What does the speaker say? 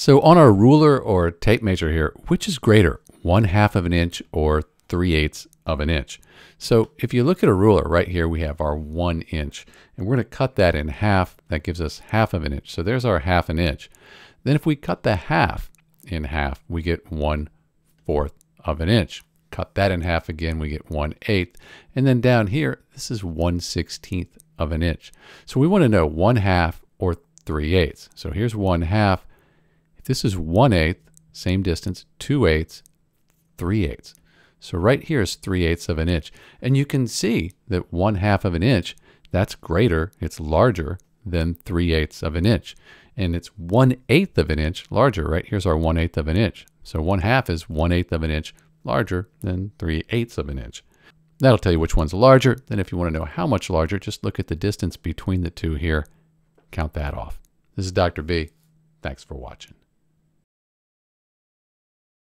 So on our ruler or tape measure here, which is greater, one half of an inch or three eighths of an inch? So if you look at a ruler right here, we have our one inch and we're going to cut that in half. That gives us half of an inch. So there's our half an inch. Then if we cut the half in half, we get one fourth of an inch. Cut that in half again, we get one eighth. And then down here, this is one sixteenth of an inch. So we want to know one half or three eighths. So here's one half. This is one eighth, same distance, two eighths, three eighths. So right here is three eighths of an inch. And you can see that one half of an inch, that's greater, it's larger than three eighths of an inch. And it's one eighth of an inch larger, right? Here's our one eighth of an inch. So one half is one eighth of an inch larger than 3 eighths of an inch. That'll tell you which one's larger. Then if you want to know how much larger, just look at the distance between the two here. Count that off. This is Dr. B. Thanks for watching.